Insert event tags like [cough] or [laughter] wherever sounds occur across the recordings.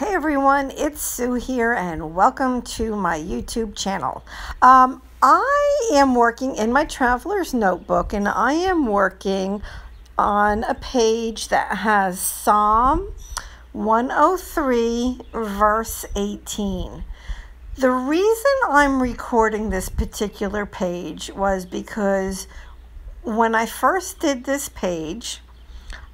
Hey everyone, it's Sue here, and welcome to my YouTube channel. Um, I am working in my traveler's notebook, and I am working on a page that has Psalm 103, verse 18. The reason I'm recording this particular page was because when I first did this page,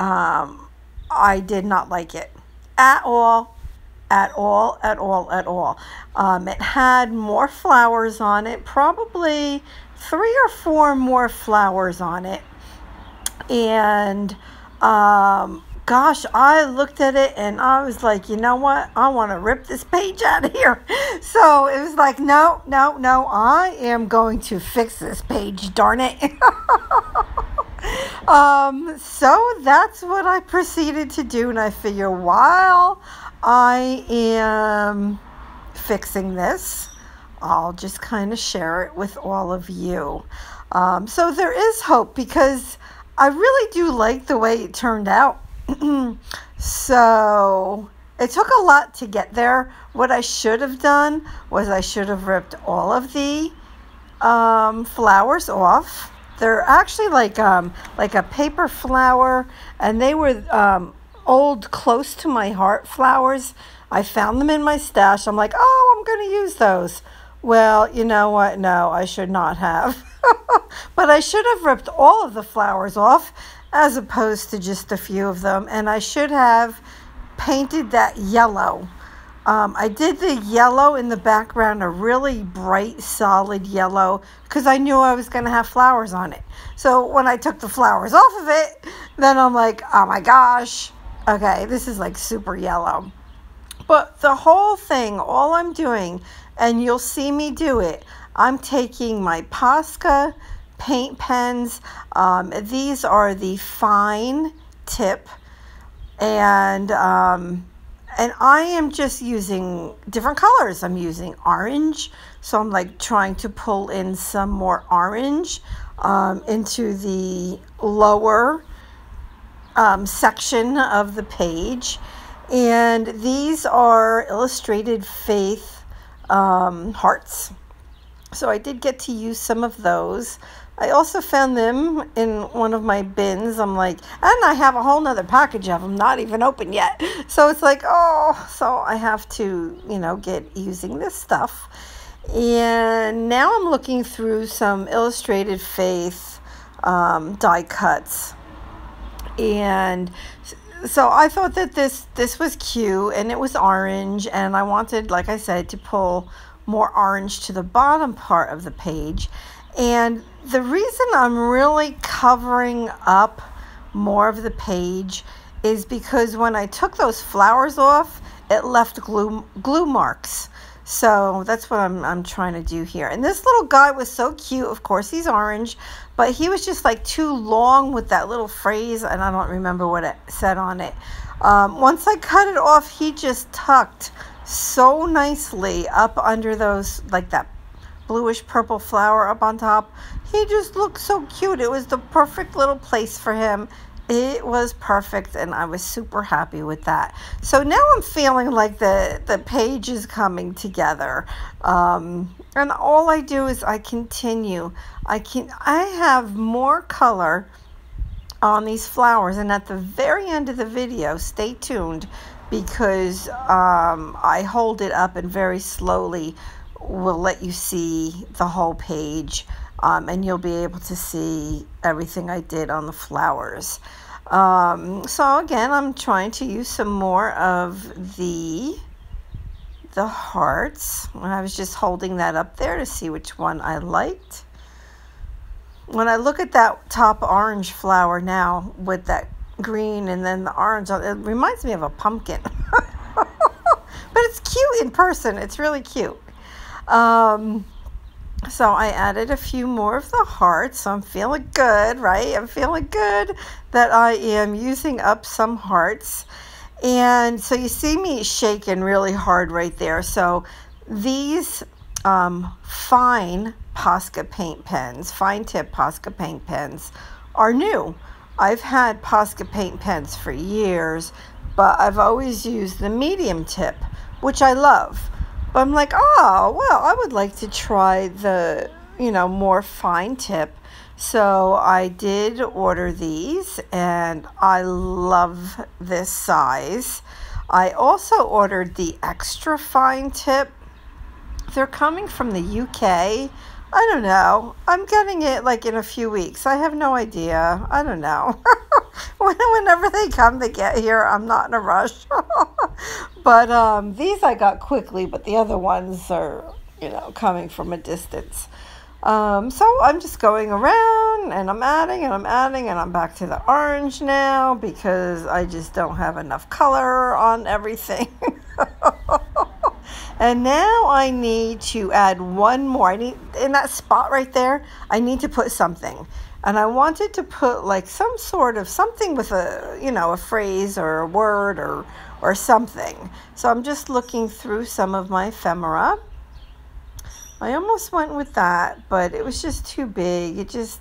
um, I did not like it at all at all, at all, at all. Um, it had more flowers on it, probably three or four more flowers on it. And um, gosh, I looked at it and I was like, you know what? I want to rip this page out of here. [laughs] So it was like, no, no, no, I am going to fix this page, darn it. [laughs] um, so that's what I proceeded to do. And I figure while I am fixing this. I'll just kind of share it with all of you. Um, so there is hope because I really do like the way it turned out. [clears throat] so it took a lot to get there. What I should have done was I should have ripped all of the um, flowers off. They're actually like um, like a paper flower, and they were um, old close to my heart flowers. I found them in my stash. I'm like, oh, I'm going to use those. Well, you know what? No, I should not have. [laughs] but I should have ripped all of the flowers off as opposed to just a few of them. And I should have painted that yellow. Um, I did the yellow in the background, a really bright, solid yellow, because I knew I was going to have flowers on it. So when I took the flowers off of it, then I'm like, oh my gosh, Okay, this is like super yellow. But the whole thing, all I'm doing, and you'll see me do it, I'm taking my Posca paint pens. Um, these are the fine tip. And, um, and I am just using different colors. I'm using orange. So I'm like trying to pull in some more orange um, into the lower um, section of the page. And these are illustrated faith um, hearts. So I did get to use some of those. I also found them in one of my bins. I'm like, and I have a whole nother package of them, not even open yet. [laughs] So it's like, oh, so I have to, you know, get using this stuff. And now I'm looking through some illustrated faith um, die cuts and so I thought that this this was cute and it was orange and I wanted like I said to pull more orange to the bottom part of the page. And the reason I'm really covering up more of the page is because when I took those flowers off it left glue glue marks so that's what I'm, I'm trying to do here. And this little guy was so cute. Of course, he's orange, but he was just like too long with that little phrase, and I don't remember what it said on it. Um, once I cut it off, he just tucked so nicely up under those, like that bluish purple flower up on top. He just looked so cute. It was the perfect little place for him it was perfect and I was super happy with that. So now I'm feeling like the, the page is coming together. Um, and all I do is I continue. I can I have more color on these flowers and at the very end of the video, stay tuned because um, I hold it up and very slowly will let you see the whole page um, and you'll be able to see everything I did on the flowers. Um, so again, I'm trying to use some more of the the hearts. I was just holding that up there to see which one I liked. When I look at that top orange flower now with that green and then the orange, it reminds me of a pumpkin. [laughs] but it's cute in person. It's really cute. Um, so I added a few more of the hearts. I'm feeling good, right? I'm feeling good that I am using up some hearts. And so you see me shaking really hard right there. So these um, fine Posca paint pens, fine tip Posca paint pens, are new. I've had Posca paint pens for years, but I've always used the medium tip, which I love. But I'm like, oh, well, I would like to try the, you know, more fine tip. So I did order these and I love this size. I also ordered the extra fine tip. They're coming from the UK. I don't know. I'm getting it like in a few weeks. I have no idea. I don't know. [laughs] [laughs] Whenever they come to get here, I'm not in a rush. [laughs] but um, these I got quickly, but the other ones are, you know, coming from a distance. Um, so I'm just going around and I'm adding and I'm adding and I'm back to the orange now because I just don't have enough color on everything. [laughs] And now I need to add one more. I need, in that spot right there, I need to put something. And I wanted to put like some sort of something with a, you know, a phrase or a word or, or something. So I'm just looking through some of my ephemera. I almost went with that, but it was just too big. It just,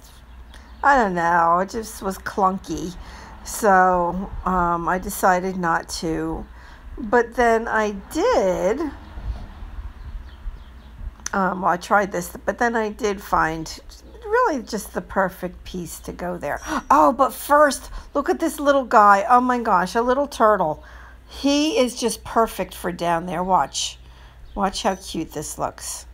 I don't know, it just was clunky. So um, I decided not to. But then I did um, well, I tried this, but then I did find really just the perfect piece to go there. Oh, but first, look at this little guy. Oh my gosh, a little turtle. He is just perfect for down there. Watch. Watch how cute this looks.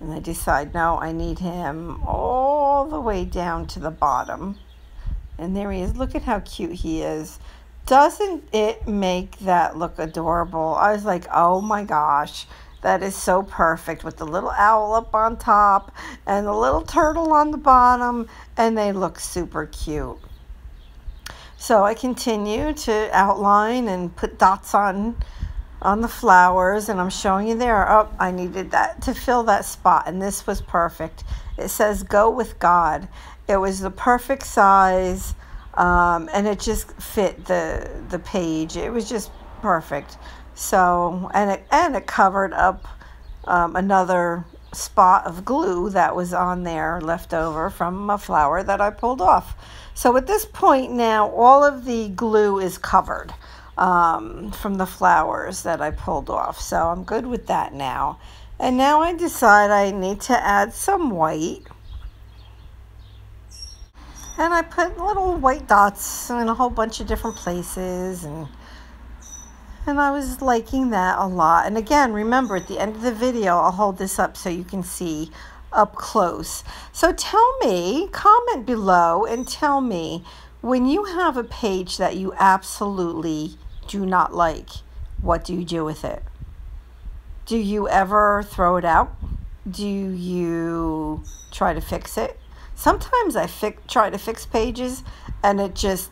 And I decide, no, I need him all the way down to the bottom. And there he is. Look at how cute he is. Doesn't it make that look adorable? I was like, oh my gosh. That is so perfect with the little owl up on top and the little turtle on the bottom and they look super cute. So I continue to outline and put dots on on the flowers and I'm showing you there. Oh, I needed that to fill that spot and this was perfect. It says go with God. It was the perfect size um, and it just fit the the page. It was just perfect. So, and it, and it covered up um, another spot of glue that was on there left over from a flower that I pulled off. So at this point now, all of the glue is covered um, from the flowers that I pulled off. So I'm good with that now. And now I decide I need to add some white. And I put little white dots in a whole bunch of different places and and I was liking that a lot. And again, remember at the end of the video, I'll hold this up so you can see up close. So tell me, comment below and tell me when you have a page that you absolutely do not like, what do you do with it? Do you ever throw it out? Do you try to fix it? Sometimes I try to fix pages and it just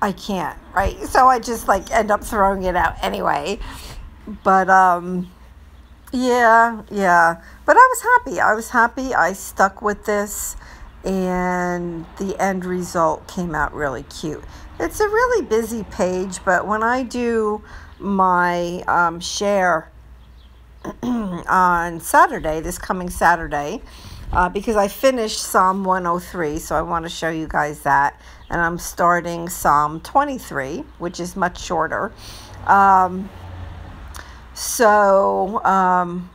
I can't, right? So I just like end up throwing it out anyway. But um yeah, yeah. But I was happy. I was happy. I stuck with this and the end result came out really cute. It's a really busy page, but when I do my um, share [clears throat] on Saturday, this coming Saturday, uh, because I finished Psalm 103, so I want to show you guys that. And I'm starting Psalm 23, which is much shorter. Um, so um,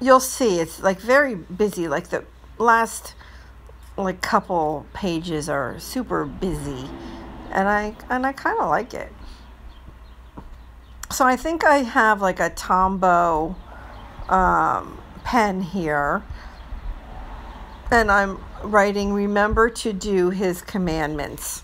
you'll see it's like very busy. Like the last like couple pages are super busy, and I and I kind of like it. So I think I have like a Tombow um, pen here and I'm writing, remember to do his commandments.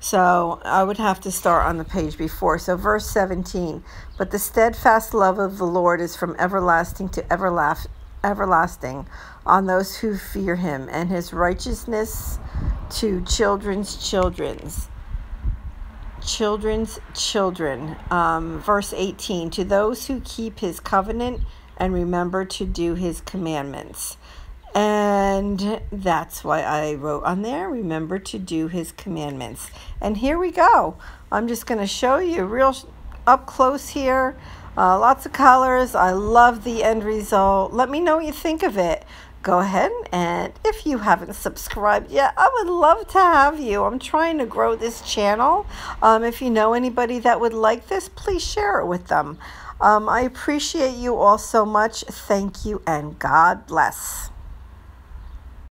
So I would have to start on the page before. So verse 17, but the steadfast love of the Lord is from everlasting to everlasting on those who fear him, and his righteousness to children's children's children's children. Um, verse 18, to those who keep his covenant and remember to do his commandments. And that's why I wrote on there, remember to do his commandments. And here we go. I'm just going to show you real up close here. Uh, lots of colors. I love the end result. Let me know what you think of it. Go ahead and if you haven't subscribed yet, I would love to have you. I'm trying to grow this channel. Um, if you know anybody that would like this, please share it with them. Um, I appreciate you all so much. Thank you and God bless.